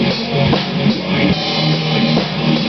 I'm sorry.